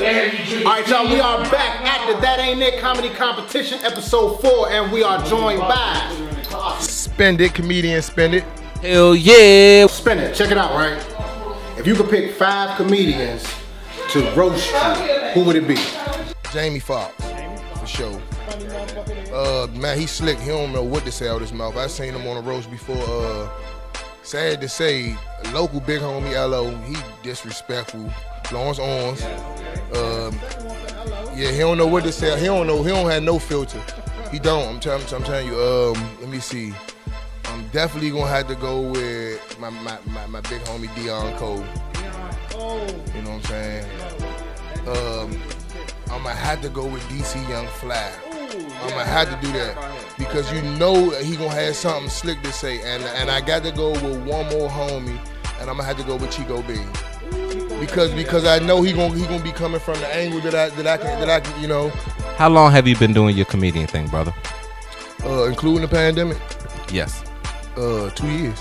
All right, y'all, we are back at the That Ain't It Comedy Competition, episode four, and we are joined by Spend it, comedian, spend it. Hell yeah. Spin It. Check it out, right? If you could pick five comedians to roast you, who would it be? Jamie Foxx, for sure. Uh, man, he slick. He don't know what to say out of his mouth. I've seen him on a roast before. Uh, sad to say, local big homie LO, he disrespectful. Lawrence Owens. Um, yeah, he don't know what to say. He don't know. He don't have no filter. He don't. I'm telling. You. Um, let me see. I'm definitely gonna have to go with my my, my, my big homie Deon Cole. You know what I'm saying? Um, I'm gonna have to go with DC Young Fly. I'm gonna have to do that because you know he gonna have something slick to say, and and I got to go with one more homie, and I'm gonna have to go with Chico B. Because because I know he gonna he gonna be coming from the angle that I that I can that I can you know, How long have you been doing your comedian thing, brother? uh, including the pandemic, Yes. uh, two years.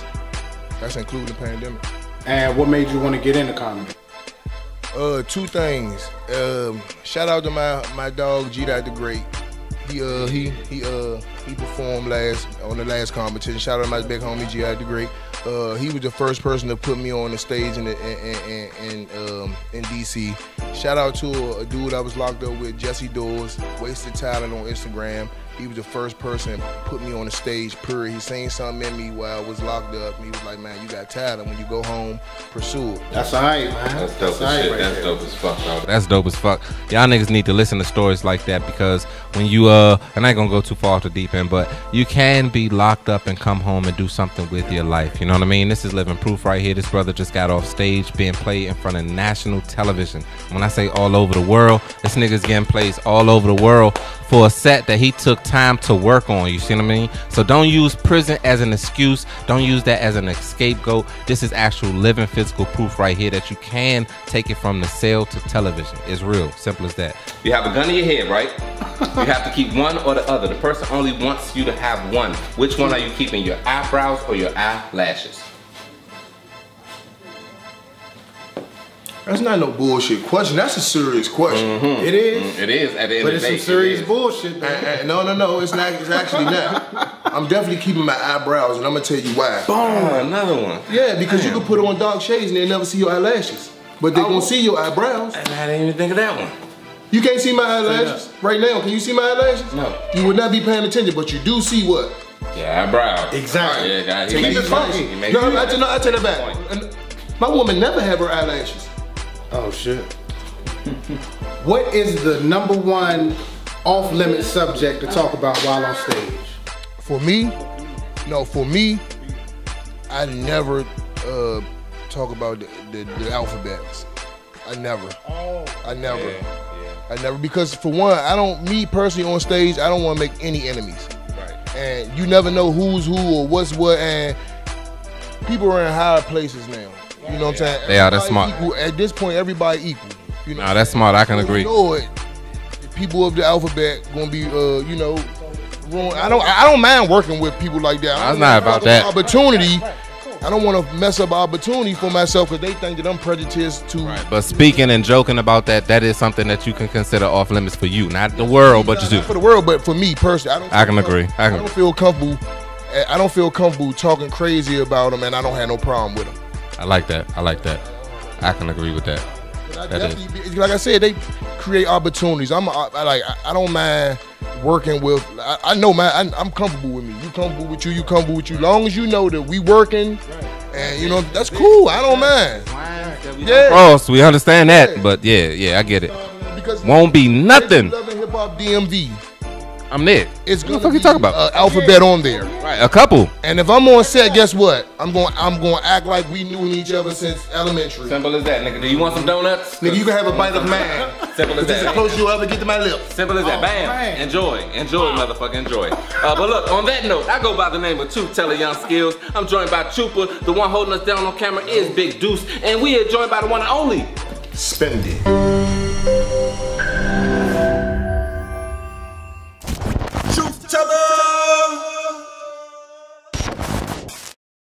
That's including the pandemic. And what made you want to get into comedy? Uh, two things. Um, shout out to my my dog G Dot the Great. He uh he he uh he performed last on the last competition. Shout out to my big homie G Dot the Great. Uh, he was the first person to put me on the stage in the, in, in, in, um, in DC. Shout out to a, a dude I was locked up with, Jesse Doors, Wasted Talent on Instagram. He was the first person put me on the stage, period. He seen something in me while I was locked up. And he was like, man, you got talent. When you go home, pursue it. That's all right, man. That's dope as all right shit. right That's there. dope as fuck, dog. That's dope as fuck. Y'all niggas need to listen to stories like that because when you uh and I ain't gonna go too far off the deep end, but you can be locked up and come home and do something with your life. You know what I mean? This is living proof right here. This brother just got off stage being played in front of national television. When I say all over the world, this nigga's getting plays all over the world for a set that he took time to work on. You see what I mean? So don't use prison as an excuse. Don't use that as an scapegoat. This is actual living physical proof right here that you can take it from the cell to television. It's real. Simple as that. You have a gun in your head, right? You have to keep one or the other. The person only wants you to have one. Which one are you keeping? Your eyebrows or your eyelashes? That's not no bullshit question. That's a serious question. It is, It is at the end but it's day. some serious it bullshit, Uh, man. uh, no, no, no. It's not. It's actually not. I'm definitely keeping my eyebrows, and I'm gonna tell you why. Oh, another one. Yeah, because you can put on dark shades and they never see your eyelashes, but they gonna see your eyebrows. And I didn't even think of that one. You can't see my eyelashes right now. Can you see my eyelashes? No. You would not be paying attention, but you do see what? Yeah, eyebrows. Exactly. Yeah, God, he Keep made it you- he I, I, no, I take that back. My woman never have her eyelashes. Oh shit. what is the number one off limit subject to talk about while on stage? For me, no, for me, I never uh, talk about the, the, the alphabets. I never. I never. Yeah. I never because for one, I don't me personally on stage, I don't want to make any enemies. Right. And you never know who's who or what's what and people are in higher places now. You know what I'm saying? They are, that's smart. Equal. At this point, everybody equal. You know Nah, that's smart. I can So agree. You know it. People of the alphabet gonna be, uh, you know. I don't, I don't mind working with people like that. I That's don't not about that. Opportunity. I don't want to mess up opportunity for myself because they think that I'm prejudiced to. But speaking and joking about that, that is something that you can consider off limits for you, not the world, but you for the world, but for me personally, I don't. I can agree. I I, don't feel comfortable. eh, I don't feel comfortable talking crazy about them, and I don't have no problem with them. I like that. I like that. I can agree with that. I definitely, like I said, they create opportunities. I'm I, I like I, don't mind working with. I, I know man, I, I'm comfortable with me. You comfortable with you. You comfortable with you. Long as you know that we working, and you know that's cool. I don't mind. Yeah, Cross, we understand that, but yeah, yeah, I get it. because Won't be nothing. Love and hip hop DMV. I'm there. It's What gonna the fuck you talking about? uh, alphabet on there. Right, a couple. And if I'm on set, guess what? I'm going. I'm going to act like we knew each other since elementary. Simple as that, nigga. Do you want some donuts? Nigga, you can have a bite of mine. Simple as This is the that. closest you'll ever get to my lips. Simple as that. Oh, Bam. man. Enjoy. Enjoy, motherfucker. Enjoy. Uh, but look, on that note, I go by the name of Truth Tella Young Skillz. I'm joined by Troopa. The one holding us down on camera is Big Deuce. And we are joined by the one and only. Spend it.